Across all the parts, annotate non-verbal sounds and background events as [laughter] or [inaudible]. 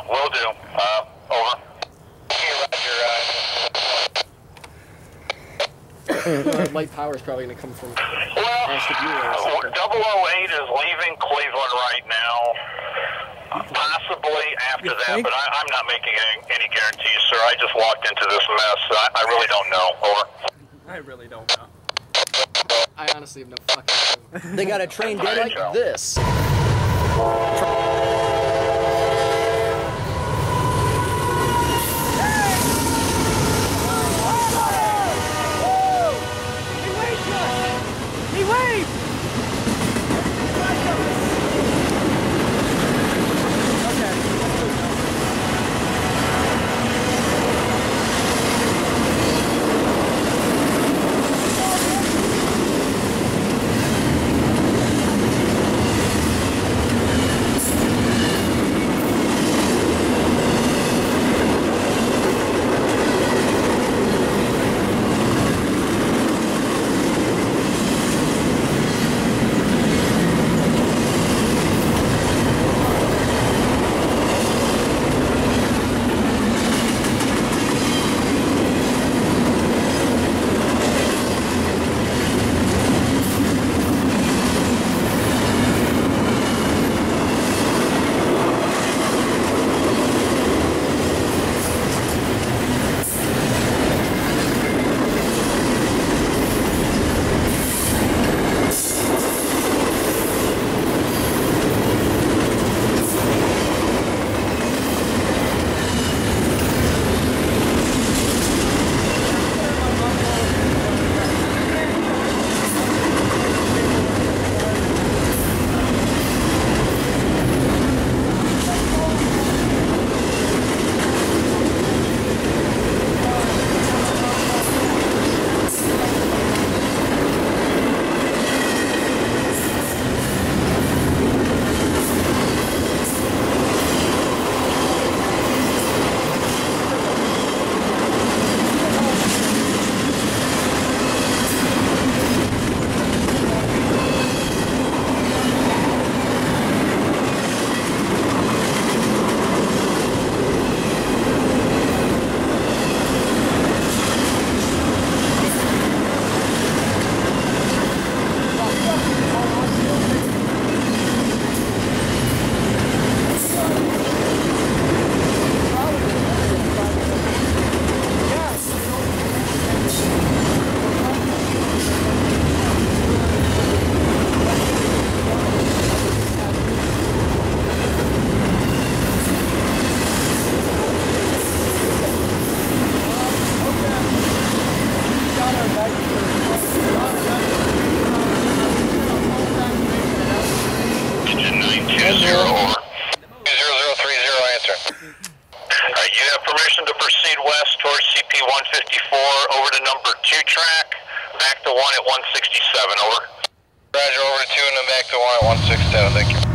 Yeah, will do. Uh, over. Uh, [coughs] light power is probably going to come from Well, Ashtabula 008 is leaving Cleveland right now. Uh, Possibly after that, but I, I'm not making any, any guarantees, sir. I just walked into this mess. I, I really don't know. Over. I really don't know. I honestly have no fucking clue. They got a train dead Alright, Joe. like this. To 1 at 167, over. Roger, over to 2 and then back to 1 at 167, thank you.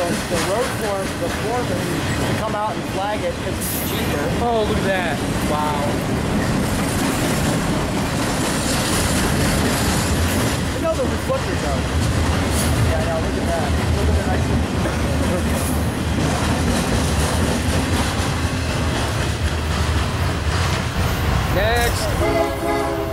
The, the, road form, the foreman to come out and flag it because it's cheaper. Oh, look at that. Wow. You know the reflectors though. Yeah, no, look at that. Look at the nice Next.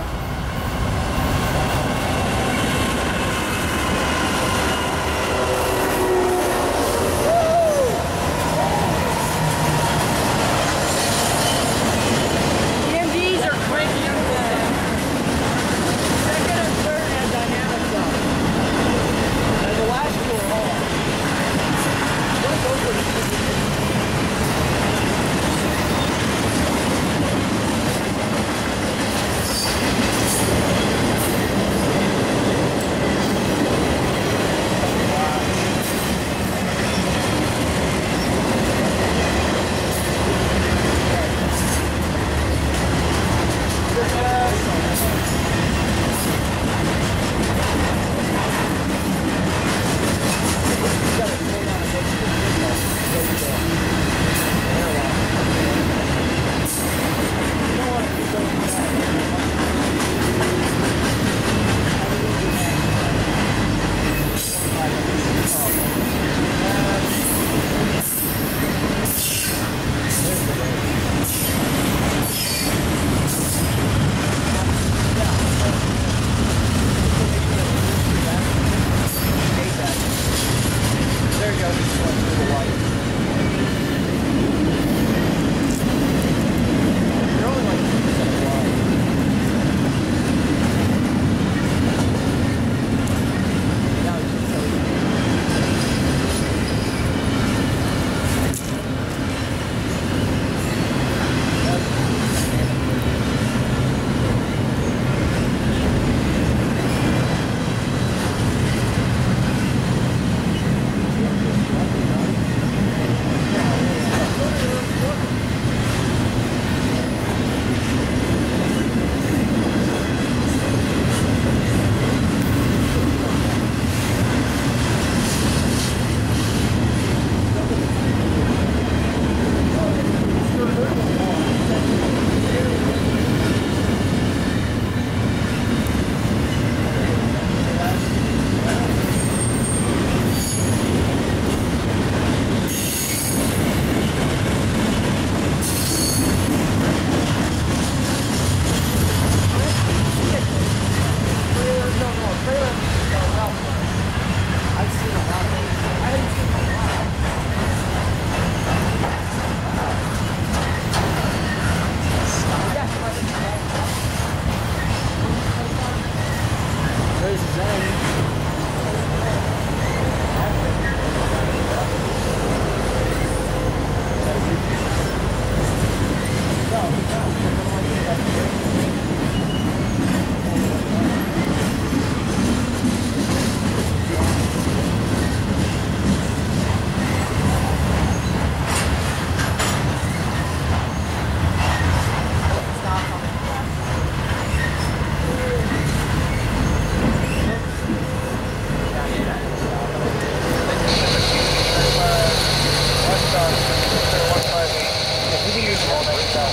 All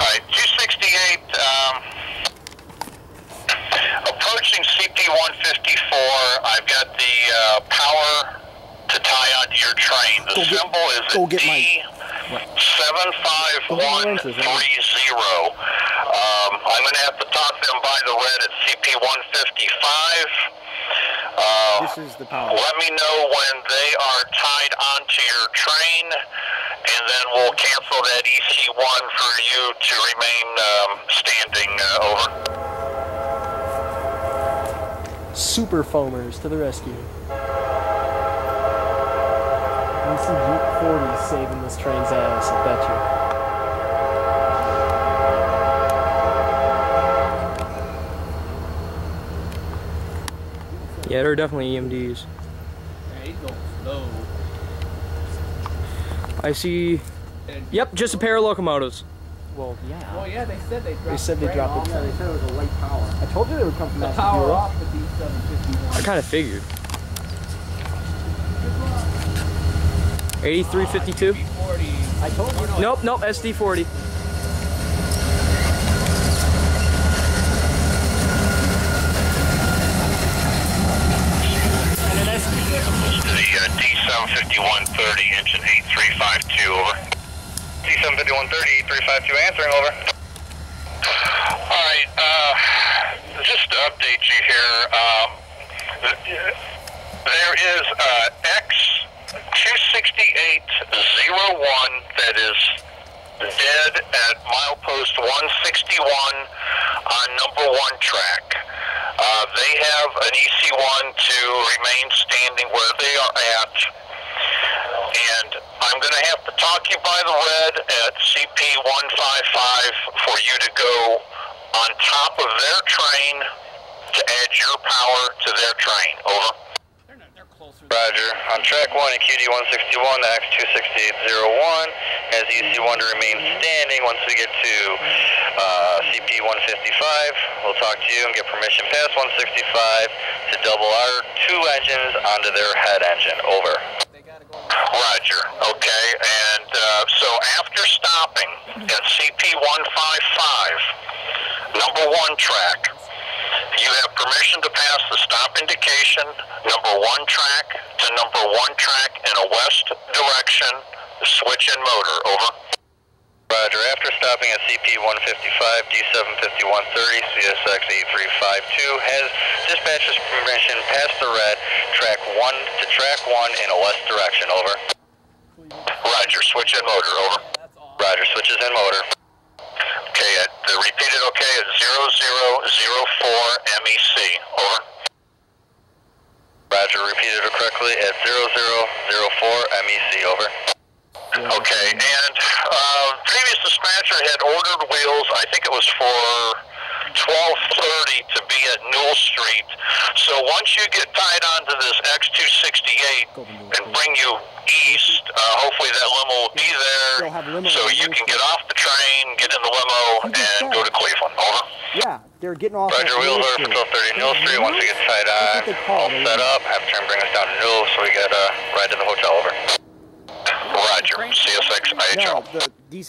right, 268, um, approaching CP154. I've got the uh, power to tie onto your train. The Go get- symbol is go a get my- D75130. Um, I'm going to have to talk them by the red at CP155. Uh, This is the power. let me know when they are tied onto your train, and then we'll cancel that EC1 for you to remain um, standing uh, over. Super foamers to the rescue. This is Jeep 40 saving this train's ass, I bet you. Yeah, they're definitely EMDs. Yeah, he's going slow. I see Yep, just a pair of locomotives. Well, yeah. Well, yeah, they said they dropped They said they dropped off. the train. They said it was a light power. I told you they would come from The that power off the D751. I kind of figured. 8352? I told you. Nope, nope, SD40. The uh, D75130, engine 8352, over. D75130, 8352, answering, over. Alright, uh, just to update you here, um, there is uh, X26801 that is dead at milepost 161 on number one track. Uh, they have an EC1 to remain standing where they are at. And I'm going to have to talk you by the red at CP 155 for you to go on top of their train to add your power to their train. Over. Roger. On track 1 in QD 161, the X26801 has EC1 to remain standing. Once we get to uh, CP 155, we'll talk to you and get permission past 165 to double our two engines onto their head engine. Over. Roger. Okay. And uh, so after stopping at CP 155, number one track, you have permission to pass the stop indication, number one track to number one track in a west direction, switch and motor. Over. Roger. After stopping at CP 155, D75130, CSX 8352 has dispatcher's permission past the red, track 1 to track 1 in a west direction. Over. Roger. Switch and motor. Over. Roger. Switches and motor. Okay, at, uh, repeat it okay at 0004 MEC. Over. Roger, repeated correctly at 0004 MEC. Over. Okay, and uh, previous dispatcher had ordered wheels, I think it was for 1230 to be at Newell Street. So once you get tied onto this X268 and bring you east, uh, hopefully that limo will be there so you can get off the train, get in the limo, and go to Cleveland. Over. Yeah, they're getting off. Roger, wheels order for 1230 Newell Street. Once we get tied on, That's what they call all set up, have turn bring us down to Newell so we get a uh, ride to the hotel. Over. Roger. CSX IHO. No, the